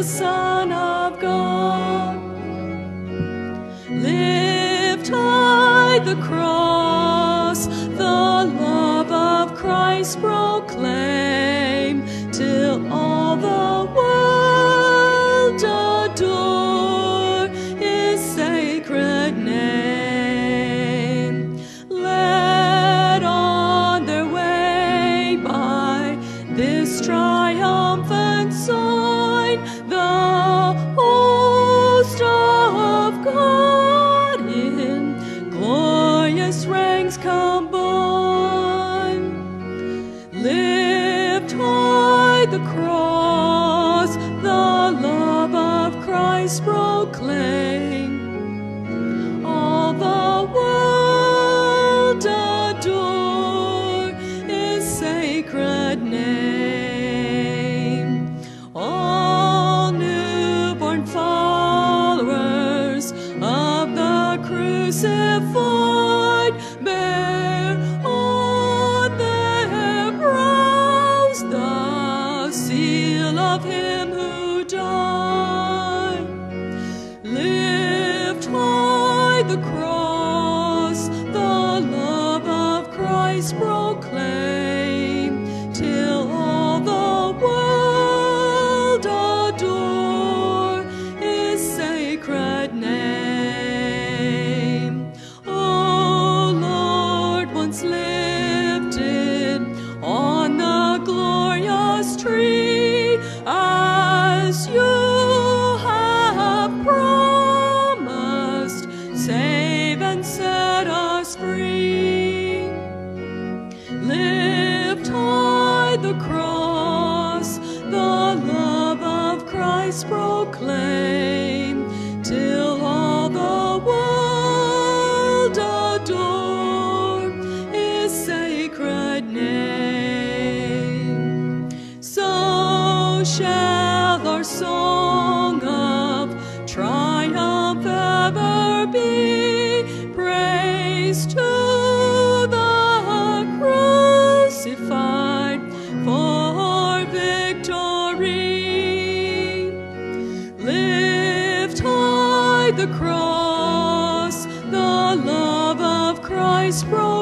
the Son of God. Lift high the cross, the love of Christ broke.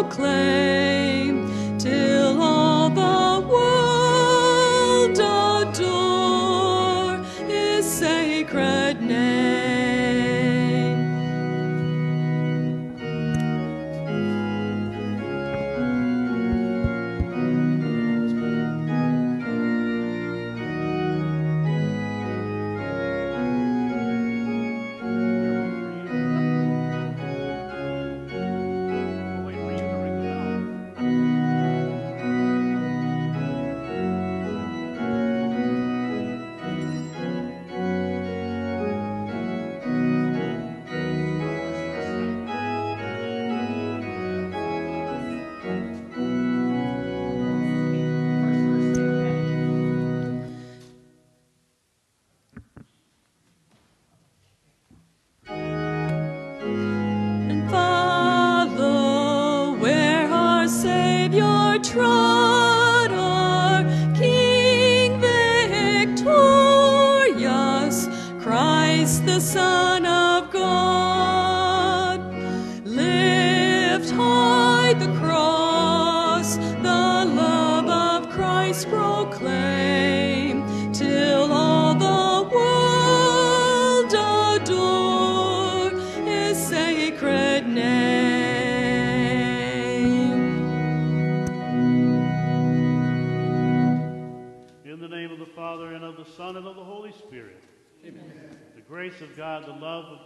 proclaim.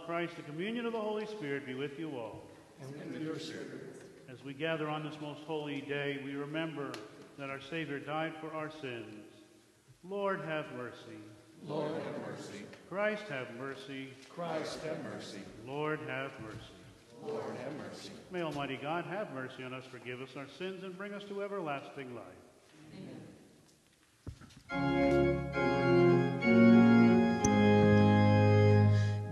Christ, the communion of the Holy Spirit be with you all. And with your spirit. As we gather on this most holy day, we remember that our Savior died for our sins. Lord, have mercy. Lord, have mercy. Christ, have mercy. Christ, have mercy. Lord, have mercy. Lord, have mercy. May Almighty God have mercy on us, forgive us our sins, and bring us to everlasting life. Amen.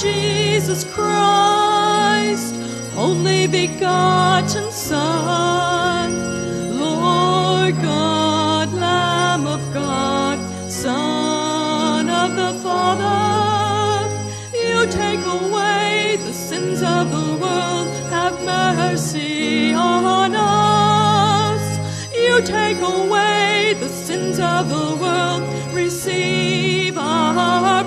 Jesus Christ, only begotten Son, Lord God, Lamb of God, Son of the Father, you take away the sins of the world, have mercy on us. You take away the sins of the world, receive our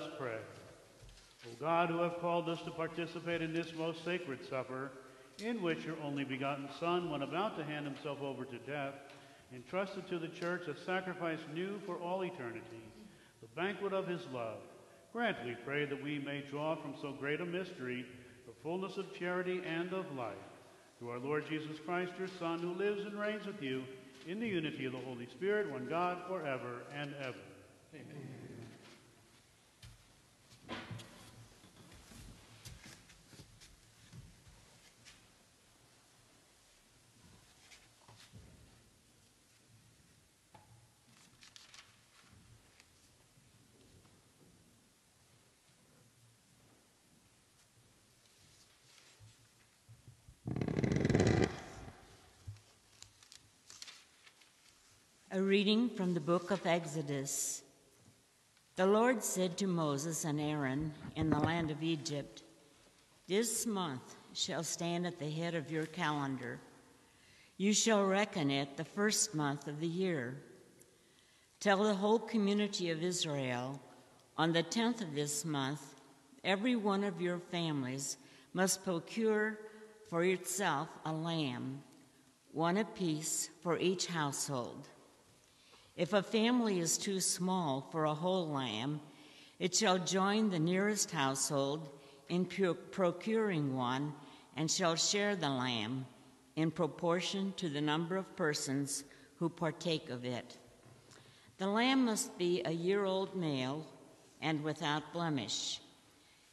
us pray. O God, who have called us to participate in this most sacred supper, in which your only begotten Son, when about to hand himself over to death, entrusted to the church a sacrifice new for all eternity, the banquet of his love. Grant, we pray, that we may draw from so great a mystery the fullness of charity and of life. Through our Lord Jesus Christ, your Son, who lives and reigns with you in the unity of the Holy Spirit, one God, forever and ever. Reading from the book of Exodus. The Lord said to Moses and Aaron in the land of Egypt, This month shall stand at the head of your calendar. You shall reckon it the first month of the year. Tell the whole community of Israel, on the tenth of this month, every one of your families must procure for itself a lamb, one apiece for each household. If a family is too small for a whole lamb, it shall join the nearest household in procuring one and shall share the lamb in proportion to the number of persons who partake of it. The lamb must be a year old male and without blemish.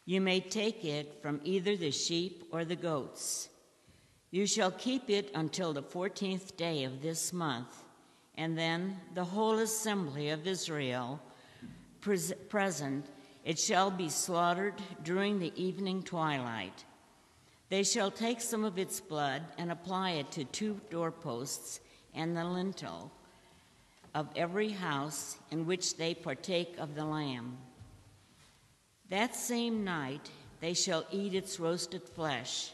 You may take it from either the sheep or the goats. You shall keep it until the fourteenth day of this month and then the whole assembly of Israel pres- present, it shall be slaughtered during the evening twilight. They shall take some of its blood and apply it to two doorposts and the lintel of every house in which they partake of the lamb. That same night they shall eat its roasted flesh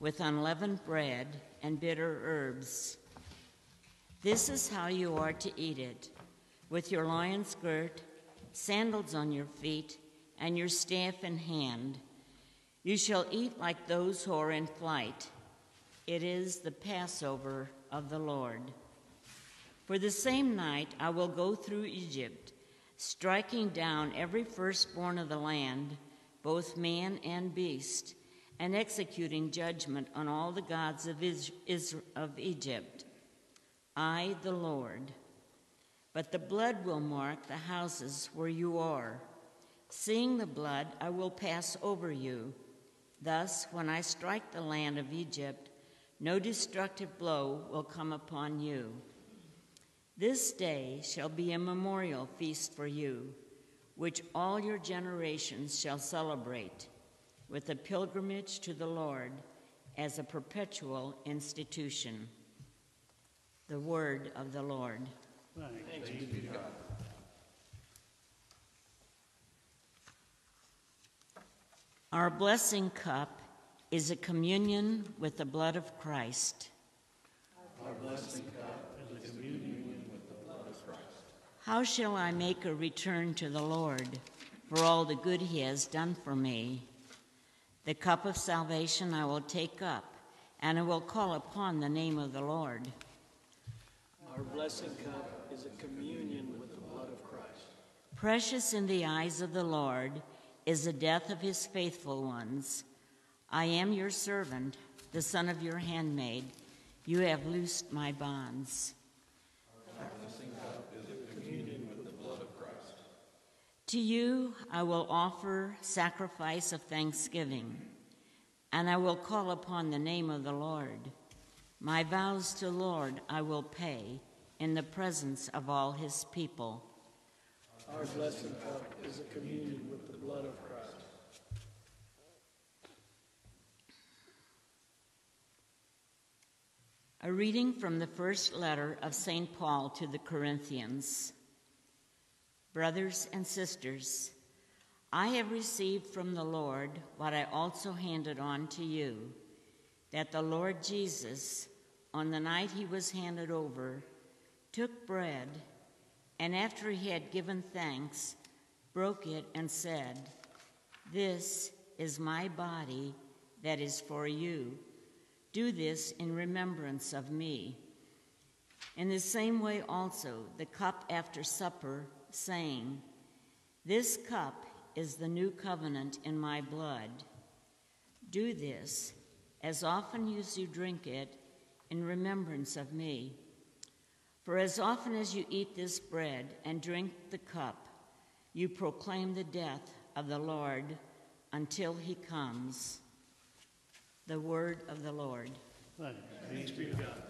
with unleavened bread and bitter herbs. This is how you are to eat it with your lion skirt, sandals on your feet, and your staff in hand. You shall eat like those who are in flight. It is the Passover of the Lord. For the same night I will go through Egypt, striking down every firstborn of the land, both man and beast, and executing judgment on all the gods of, Is- Is- of Egypt. I, the Lord. But the blood will mark the houses where you are. Seeing the blood, I will pass over you. Thus, when I strike the land of Egypt, no destructive blow will come upon you. This day shall be a memorial feast for you, which all your generations shall celebrate, with a pilgrimage to the Lord as a perpetual institution. The word of the Lord. Thanks be to God. Our blessing cup is a communion with the blood of Christ. How shall I make a return to the Lord for all the good he has done for me? The cup of salvation I will take up, and I will call upon the name of the Lord. Our blessing cup is a communion with the blood of Christ. Precious in the eyes of the Lord is the death of his faithful ones. I am your servant, the son of your handmaid. You have loosed my bonds. To you I will offer sacrifice of thanksgiving, and I will call upon the name of the Lord. My vows to Lord I will pay in the presence of all his people. Our blessing cup is a communion with the blood of Christ. A reading from the first letter of St. Paul to the Corinthians. Brothers and sisters, I have received from the Lord what I also handed on to you that the Lord Jesus, on the night he was handed over, took bread, and after he had given thanks, broke it and said, This is my body that is for you. Do this in remembrance of me. In the same way, also, the cup after supper, saying, This cup is the new covenant in my blood. Do this as often as you drink it in remembrance of me. For as often as you eat this bread and drink the cup, you proclaim the death of the Lord until he comes. The word of the Lord. Thanks be to God.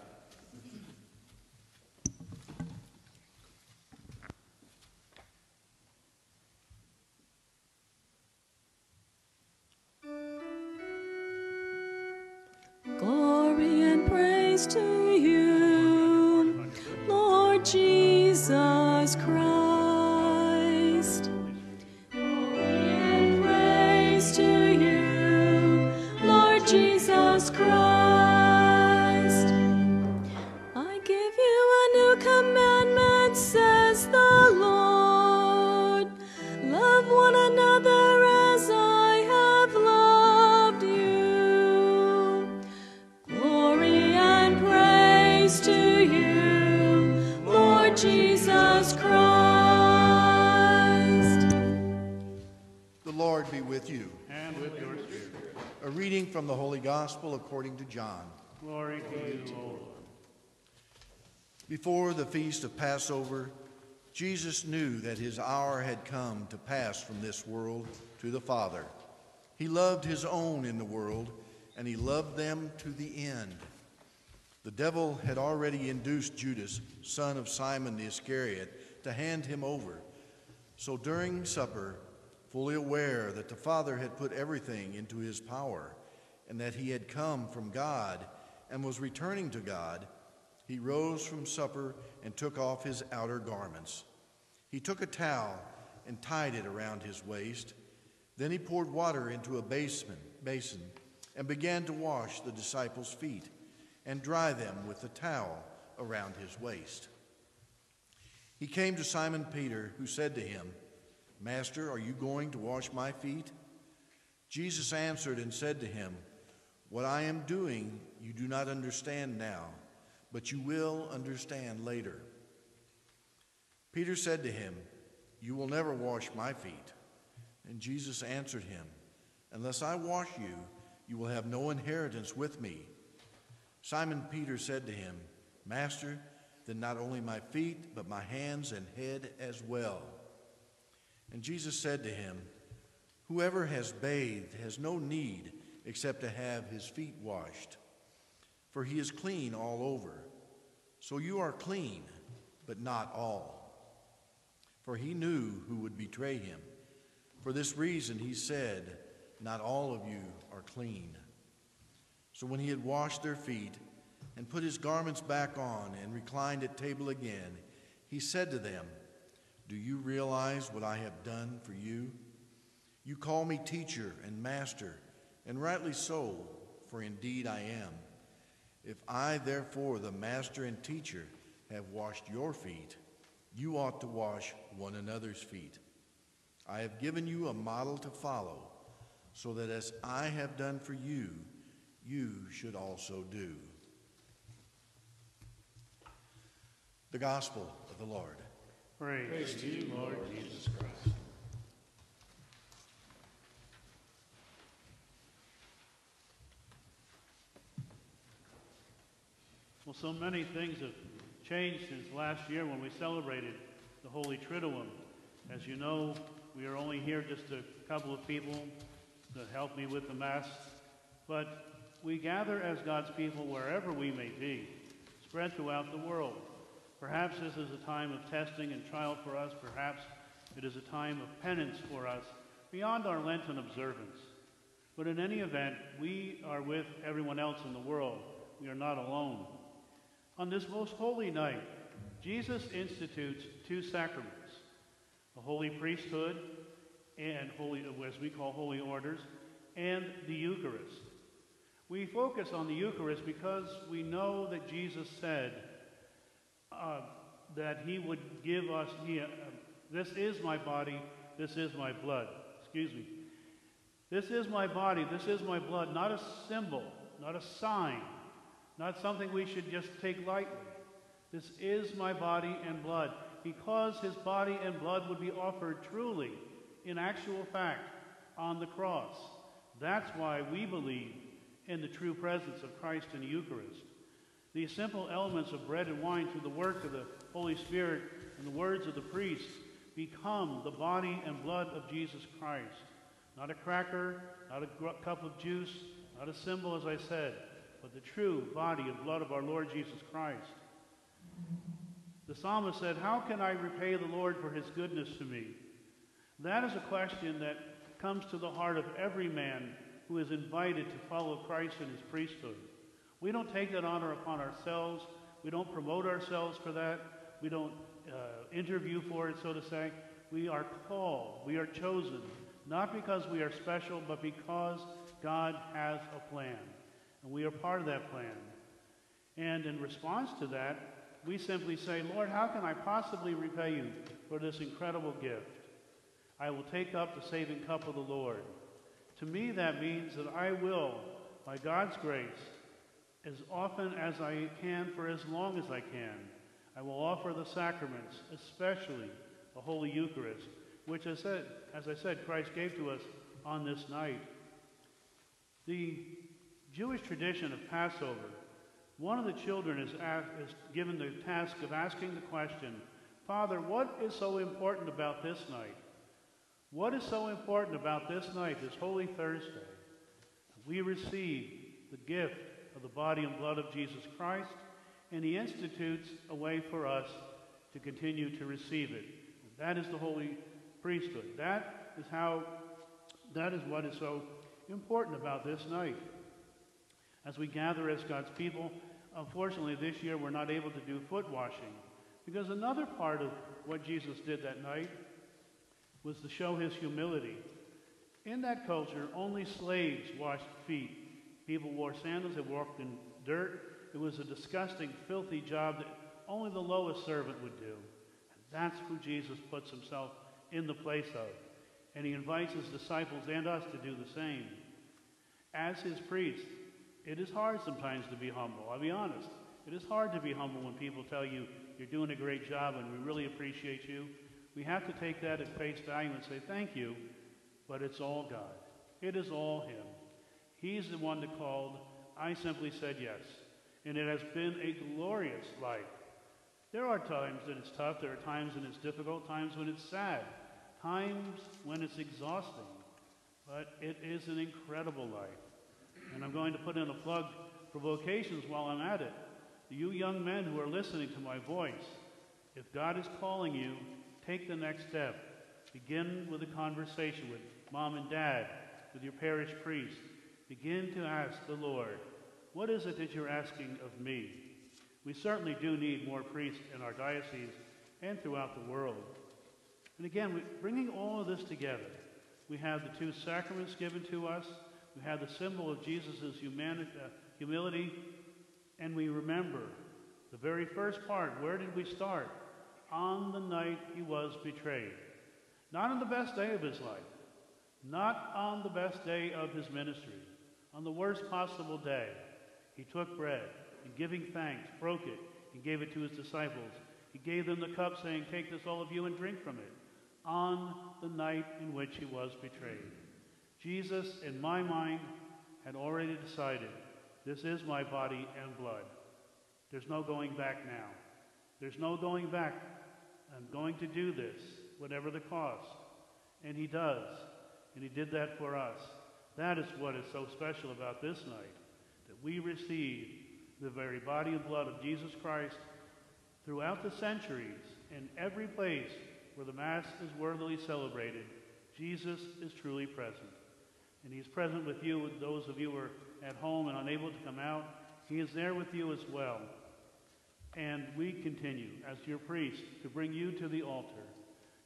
According to John. Glory to you, Lord. Before the feast of Passover, Jesus knew that his hour had come to pass from this world to the Father. He loved his own in the world, and he loved them to the end. The devil had already induced Judas, son of Simon the Iscariot, to hand him over. So during supper, fully aware that the Father had put everything into his power, and that he had come from God and was returning to God, he rose from supper and took off his outer garments. He took a towel and tied it around his waist. Then he poured water into a basin, basin and began to wash the disciples' feet and dry them with the towel around his waist. He came to Simon Peter, who said to him, Master, are you going to wash my feet? Jesus answered and said to him, What I am doing you do not understand now, but you will understand later. Peter said to him, You will never wash my feet. And Jesus answered him, Unless I wash you, you will have no inheritance with me. Simon Peter said to him, Master, then not only my feet, but my hands and head as well. And Jesus said to him, Whoever has bathed has no need except to have his feet washed, for he is clean all over. So you are clean, but not all. For he knew who would betray him. For this reason he said, Not all of you are clean. So when he had washed their feet and put his garments back on and reclined at table again, he said to them, Do you realize what I have done for you? You call me teacher and master, and rightly so, for indeed I am. If I, therefore, the master and teacher, have washed your feet, you ought to wash one another's feet. I have given you a model to follow, so that as I have done for you, you should also do. The Gospel of the Lord. Praise, Praise to you, Lord Jesus Christ. Well, so many things have changed since last year when we celebrated the Holy Triduum. As you know, we are only here just a couple of people to help me with the Mass, but we gather as God's people wherever we may be, spread throughout the world. Perhaps this is a time of testing and trial for us. Perhaps it is a time of penance for us beyond our Lenten observance. But in any event, we are with everyone else in the world. We are not alone. On this most holy night, Jesus institutes two sacraments the holy priesthood and holy, as we call holy orders, and the Eucharist. We focus on the Eucharist because we know that Jesus said uh, that he would give us, he, uh, this is my body, this is my blood. Excuse me. This is my body, this is my blood, not a symbol, not a sign, not something we should just take lightly. This is my body and blood, because his body and blood would be offered truly, in actual fact, on the cross. That's why we believe in the true presence of Christ in the Eucharist. These simple elements of bread and wine, through the work of the Holy Spirit and the words of the priest, become the body and blood of Jesus Christ. Not a cracker, not a cup of juice, not a symbol, as I said, but the true body and blood of our Lord Jesus Christ. The psalmist said, How can I repay the Lord for his goodness to me? That is a question that comes to the heart of every man who is invited to follow Christ in his priesthood. We don't take that honor upon ourselves. We don't promote ourselves for that. We don't uh, interview for it, so to say. We are called. We are chosen, not because we are special, but because God has a plan. And we are part of that plan. And in response to that, we simply say, Lord, how can I possibly repay you for this incredible gift? I will take up the saving cup of the Lord. To me, that means that I will, by God's grace, as often as I can for as long as I can, I will offer the sacraments, especially the Holy Eucharist, which, as, said, as I said, Christ gave to us on this night. The Jewish tradition of Passover, one of the children is, asked, is given the task of asking the question, Father, what is so important about this night? What is so important about this night, this Holy Thursday? We receive the gift of the body and blood of Jesus Christ, and He institutes a way for us to continue to receive it. That is the holy priesthood. That is how, that is what is so important about this night. As we gather as God's people, unfortunately this year we're not able to do foot washing because another part of what Jesus did that night was to show his humility. In that culture, only slaves washed feet. People wore sandals, they walked in dirt. It was a disgusting, filthy job that only the lowest servant would do. And that's who Jesus puts himself in the place of. And he invites his disciples and us to do the same. As his priest, it is hard sometimes to be humble. I'll be honest. It is hard to be humble when people tell you you're doing a great job and we really appreciate you. We have to take that at face value and say thank you, but it's all God. It is all Him. He's the one that called. I simply said yes. And it has been a glorious life. There are times that it's tough, there are times when it's difficult, times when it's sad, times when it's exhausting. But it is an incredible life. And I'm going to put in a plug for vocations while I'm at it. You young men who are listening to my voice, if God is calling you, take the next step. Begin with a conversation with mom and dad, with your parish priest. Begin to ask the Lord, what is it that you're asking of me? We certainly do need more priests in our diocese, and throughout the world. And again, we, bringing all of this together, we have the two sacraments given to us, we have the symbol of Jesus' humani- uh, humility, and we remember the very first part. Where did we start? On the night he was betrayed. Not on the best day of his life, not on the best day of his ministry, on the worst possible day. He took bread and giving thanks, broke it, and gave it to his disciples. He gave them the cup, saying, Take this, all of you, and drink from it, on the night in which he was betrayed. Jesus, in my mind, had already decided this is my body and blood. There's no going back now. There's no going back. I'm going to do this, whatever the cost. And he does. And he did that for us. That is what is so special about this night that we receive the very body and blood of Jesus Christ throughout the centuries in every place where the Mass is worthily celebrated. Jesus is truly present. And he's present with you, with those of you who are at home and unable to come out. He is there with you as well. And we continue, as your priest, to bring you to the altar.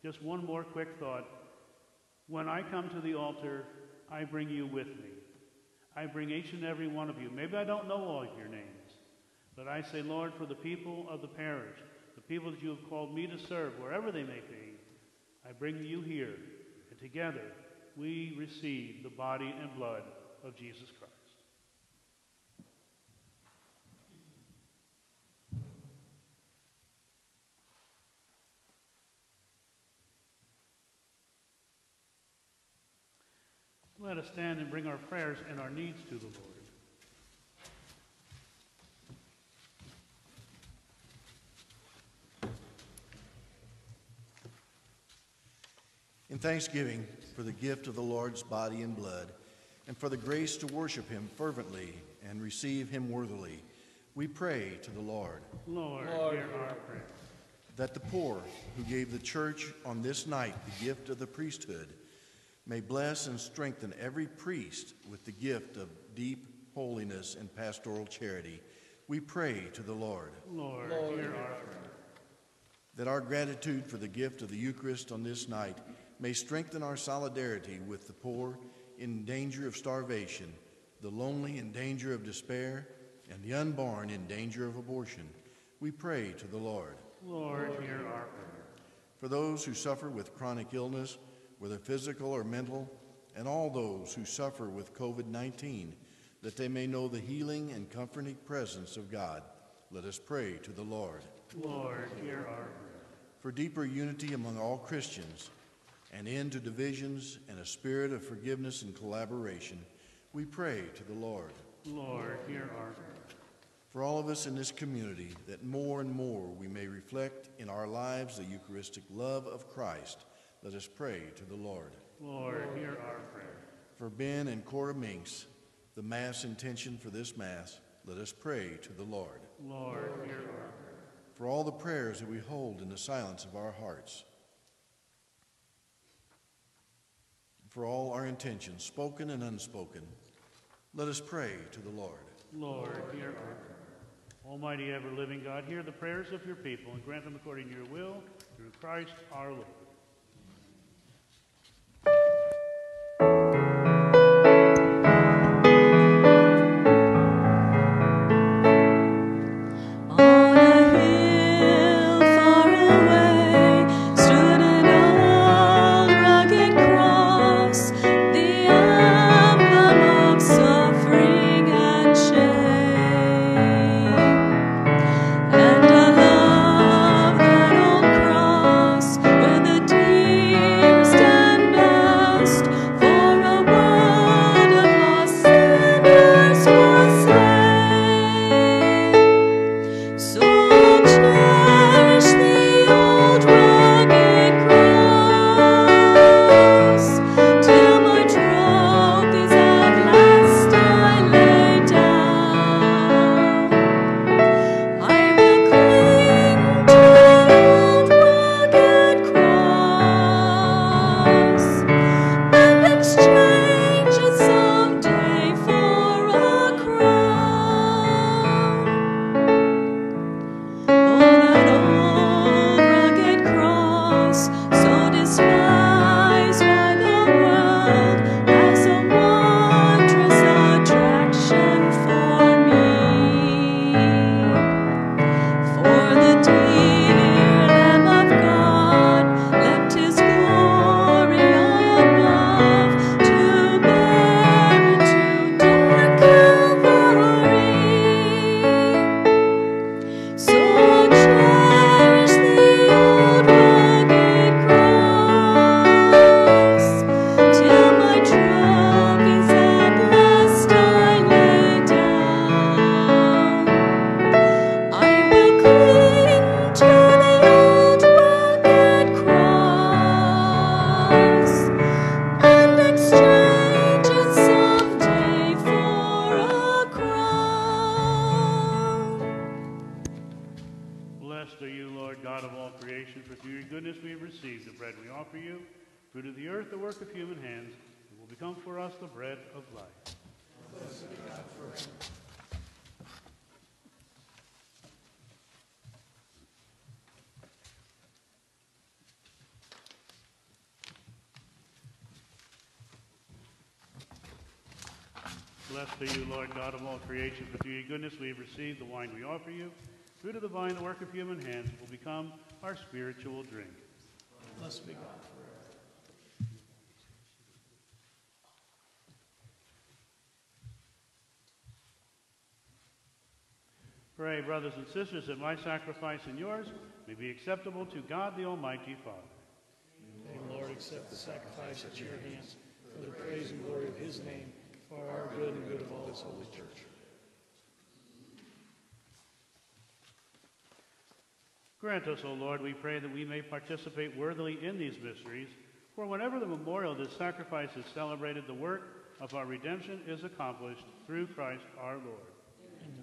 Just one more quick thought. When I come to the altar, I bring you with me. I bring each and every one of you. Maybe I don't know all your names, but I say, Lord, for the people of the parish, the people that you have called me to serve, wherever they may be, I bring you here. And together, we receive the body and blood of Jesus Christ. Let us stand and bring our prayers and our needs to the Lord. In thanksgiving for the gift of the Lord's body and blood, and for the grace to worship him fervently and receive him worthily, we pray to the Lord Lord, Lord, hear our prayer. that the poor who gave the church on this night the gift of the priesthood may bless and strengthen every priest with the gift of deep holiness and pastoral charity. We pray to the Lord Lord, Lord, hear hear our our prayer. that our gratitude for the gift of the Eucharist on this night may strengthen our solidarity with the poor in danger of starvation, the lonely in danger of despair, and the unborn in danger of abortion. We pray to the Lord. Lord, hear our prayer. For those who suffer with chronic illness, whether physical or mental, and all those who suffer with COVID 19, that they may know the healing and comforting presence of God, let us pray to the Lord. Lord, hear our prayer. For deeper unity among all Christians, an end to divisions, and a spirit of forgiveness and collaboration, we pray to the Lord. Lord, hear our prayer. For all of us in this community, that more and more we may reflect in our lives the Eucharistic love of Christ, let us pray to the Lord. Lord, hear our prayer. For Ben and Cora Minks, the Mass intention for this Mass, let us pray to the Lord. Lord, hear our prayer. For all the prayers that we hold in the silence of our hearts, for all our intentions, spoken and unspoken, let us pray to the Lord. Lord, hear our. Almighty ever living God, hear the prayers of your people and grant them according to your will through Christ our Lord. Lord God of all creation, for through your goodness we have received the wine we offer you. Fruit of the vine, the work of human hands, will become our spiritual drink. Blessed be God forever. Pray, brothers and sisters, that my sacrifice and yours may be acceptable to God the Almighty Father. May Lord accept the sacrifice at your hands for the praise and glory of his name, for our good and good of all his holy church. Grant us, O Lord, we pray that we may participate worthily in these mysteries, for whenever the memorial of this sacrifice is celebrated, the work of our redemption is accomplished through Christ our Lord.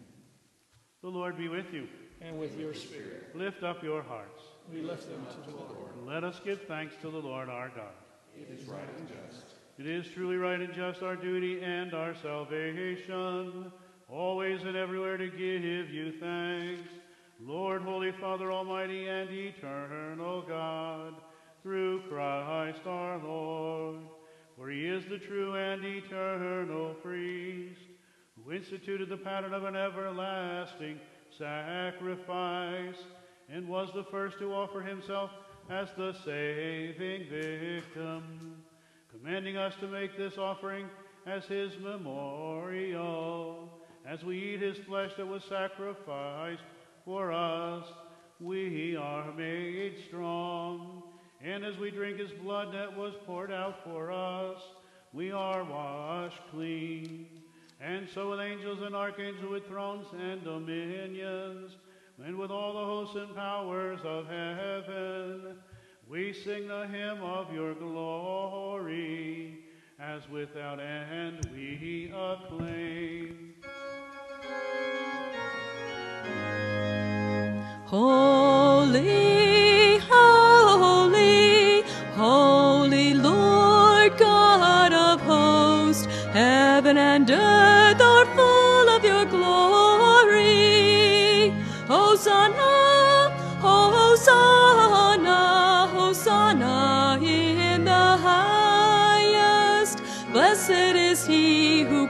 The Lord be with you. And with your spirit, Lift up your hearts. we lift them to the Lord. Let us give thanks to the Lord our God. It is right and just. It is truly right and just our duty and our salvation, always and everywhere to give you thanks. Lord, Holy Father, Almighty and eternal God, through Christ our Lord, for he is the true and eternal priest, who instituted the pattern of an everlasting sacrifice, and was the first to offer himself as the saving victim commanding us to make this offering as his memorial. As we eat his flesh that was sacrificed for us, we are made strong. And as we drink his blood that was poured out for us, we are washed clean. And so with angels and archangels, with thrones and dominions, and with all the hosts and powers of heaven, we sing the hymn of your glory, as without end we acclaim. Holy, holy, holy Lord God of hosts, heaven and earth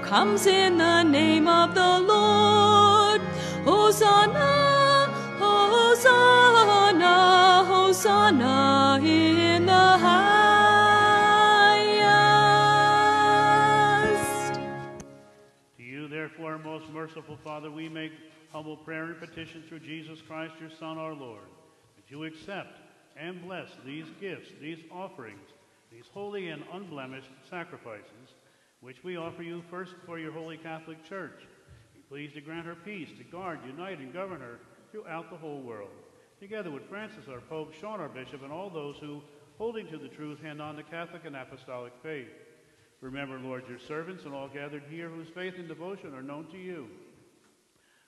comes in the name of the Lord. Hosanna, Hosanna, Hosanna in the highest. To you, therefore, most merciful Father, we make humble prayer and petition through Jesus Christ, your Son, our Lord, that you accept and bless these gifts, these offerings, these holy and unblemished sacrifices, which we offer you first for your holy Catholic Church. Be pleased to grant her peace, to guard, unite, and govern her throughout the whole world. Together with Francis, our Pope, Shawn, our Bishop, and all those who, holding to the truth, hand on the Catholic and Apostolic faith. Remember, Lord, your servants and all gathered here whose faith and devotion are known to you.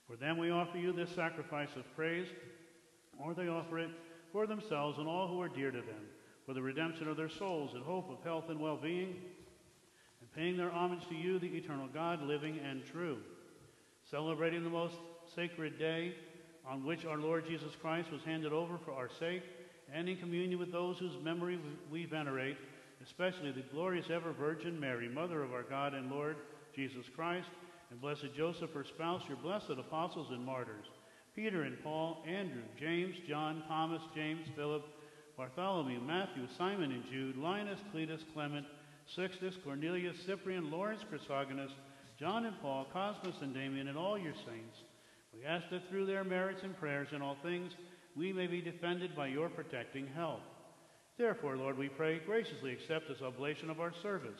For them we offer you this sacrifice of praise, or they offer it for themselves and all who are dear to them, for the redemption of their souls and hope of health and well-being, and paying their homage to you, the eternal God, living and true. Celebrating the most sacred day on which our Lord Jesus Christ was handed over for our sake, and in communion with those whose memory we venerate, especially the glorious ever Virgin Mary, Mother of our God and Lord Jesus Christ, and blessed Joseph, her spouse, your blessed apostles and martyrs, Peter and Paul, Andrew, James, John, Thomas, James, Philip, Bartholomew, Matthew, Simon and Jude, Linus, Cletus, Clement, Sixtus, Cornelius, Cyprian, Lawrence, Chrysogonus, John and Paul, Cosmas and Damian, and all your saints. We ask that through their merits and prayers in all things, we may be defended by your protecting help. Therefore, Lord, we pray, graciously accept this oblation of our service,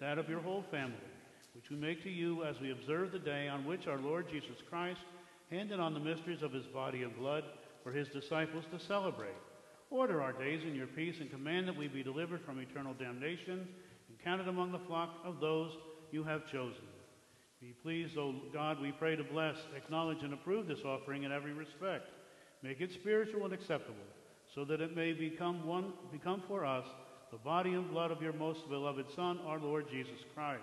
that of your whole family, which we make to you as we observe the day on which our Lord Jesus Christ handed on the mysteries of his body and blood for his disciples to celebrate. Order our days in your peace and command that we be delivered from eternal damnation counted among the flock of those you have chosen. Be pleased, O God, we pray to bless, acknowledge, and approve this offering in every respect. Make it spiritual and acceptable, so that it may become one become for us the body and blood of your most beloved Son, our Lord Jesus Christ.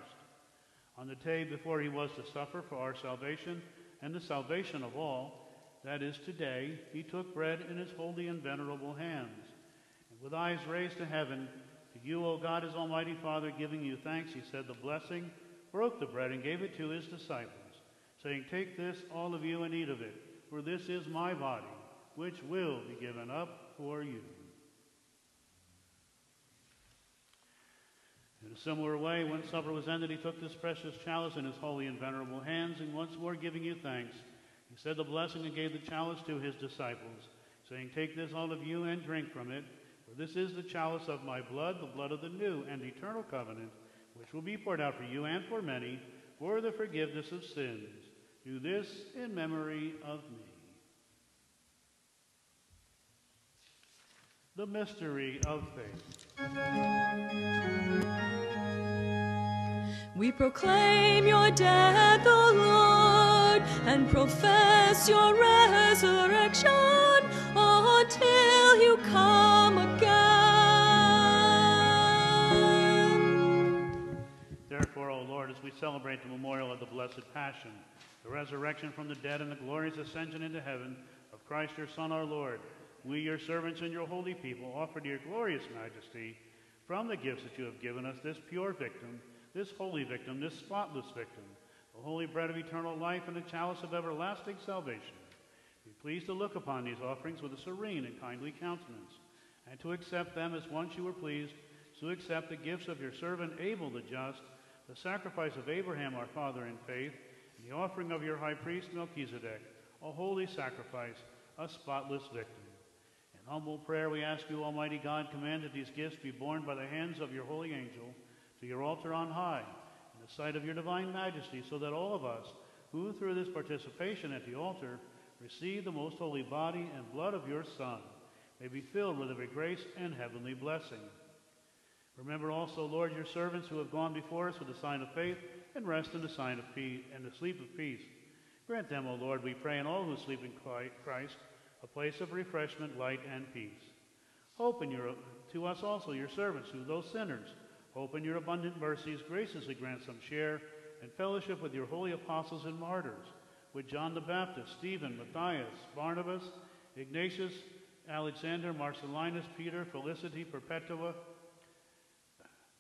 On the day before he was to suffer for our salvation and the salvation of all, that is today, he took bread in his holy and venerable hands. And with eyes raised to heaven, to you, O God, his almighty Father, giving you thanks, he said the blessing, broke the bread, and gave it to his disciples, saying, Take this, all of you, and eat of it, for this is my body which will be given up for you. In a similar way, when supper was ended, he took this precious chalice in his holy and venerable hands, and once more giving you thanks, he said the blessing and gave the chalice to his disciples, saying, Take this, all of you, and drink from it, for this is the chalice of my blood, the blood of the new and eternal covenant, which will be poured out for you and for many for the forgiveness of sins. Do this in memory of me. The mystery of faith. We proclaim your death, O Lord, and profess your resurrection until you come Therefore, O Lord, as we celebrate the memorial of the Blessed Passion, the resurrection from the dead, and the glorious ascension into heaven of Christ your Son, our Lord, we, your servants and your holy people, offer to your glorious majesty from the gifts that you have given us this pure victim, this holy victim, this spotless victim, the holy bread of eternal life and the chalice of everlasting salvation. Be pleased to look upon these offerings with a serene and kindly countenance, and to accept them as once you were pleased to accept the gifts of your servant Abel the just, the sacrifice of Abraham our father in faith, and the offering of your high priest Melchizedek, a holy sacrifice, a spotless victim. In humble prayer, we ask you, Almighty God, command that these gifts be borne by the hands of your holy angel to your altar on high, in the sight of your divine majesty, so that all of us, who through this participation at the altar receive the most holy body and blood of your Son, may be filled with every grace and heavenly blessing. Remember also, Lord, your servants who have gone before us with the sign of faith and rest in the sign of peace and the sleep of peace. Grant them, O Lord, we pray, and all who sleep in Christ, a place of refreshment, light, and peace. Open your, to us also, your servants, who, though sinners, open your abundant mercies, graciously grant some share and fellowship with your holy apostles and martyrs, with John the Baptist, Stephen, Matthias, Barnabas, Ignatius, Alexander, Marcellinus, Peter, Felicity, Perpetua,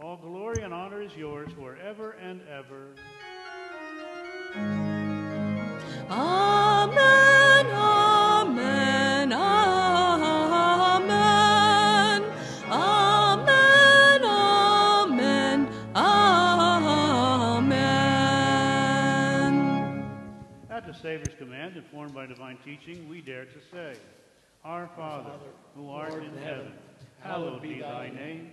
all glory and honor is yours forever and ever. Amen, amen, amen. Amen, amen, amen. At the Savior's command, informed by divine teaching, we dare to say, Our Father, who art in heaven, hallowed be thy name.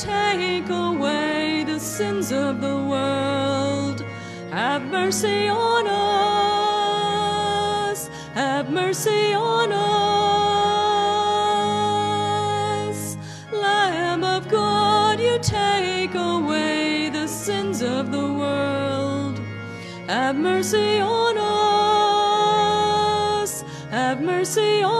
take away the sins of the world, have mercy on us. Have mercy on us. Lamb of God, you take away the sins of the world. Have mercy on us. Have mercy on us.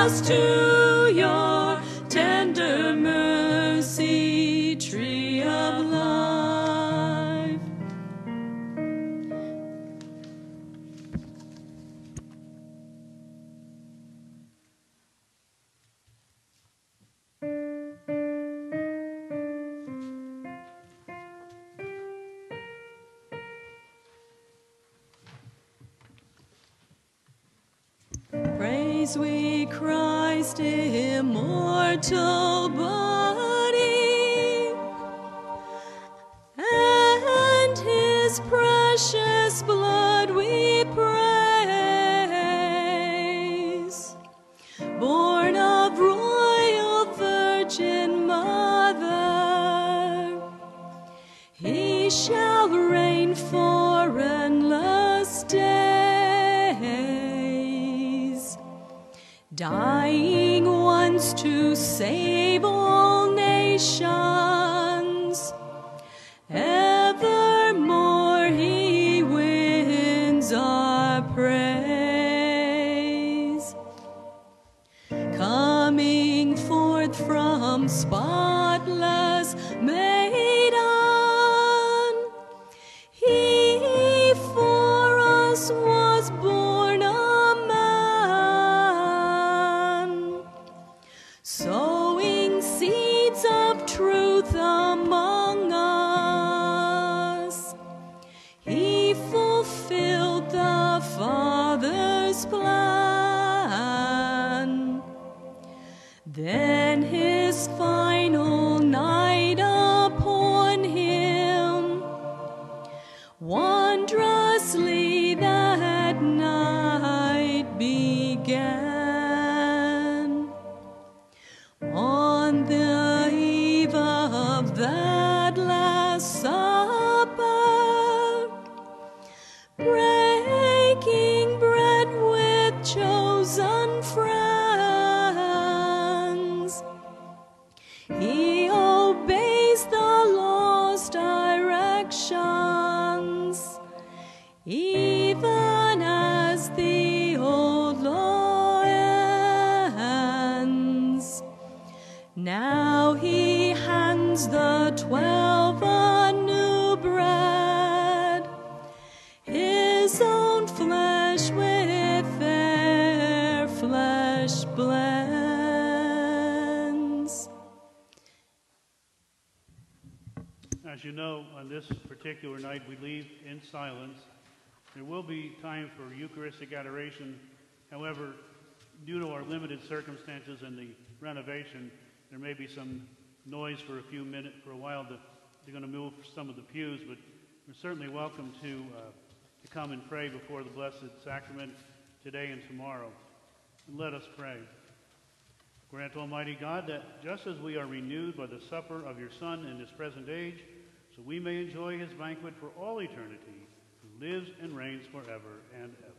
Us to your particular night, we leave in silence. There will be time for Eucharistic adoration. However, due to our limited circumstances and the renovation, there may be some noise for a few minutes, for a while. To, they're going to move some of the pews, but you're certainly welcome to, uh, to come and pray before the Blessed Sacrament today and tomorrow. And let us pray. Grant, Almighty God, that just as we are renewed by the supper of your Son in this present age, so we may enjoy his banquet for all eternity, who lives and reigns forever and ever.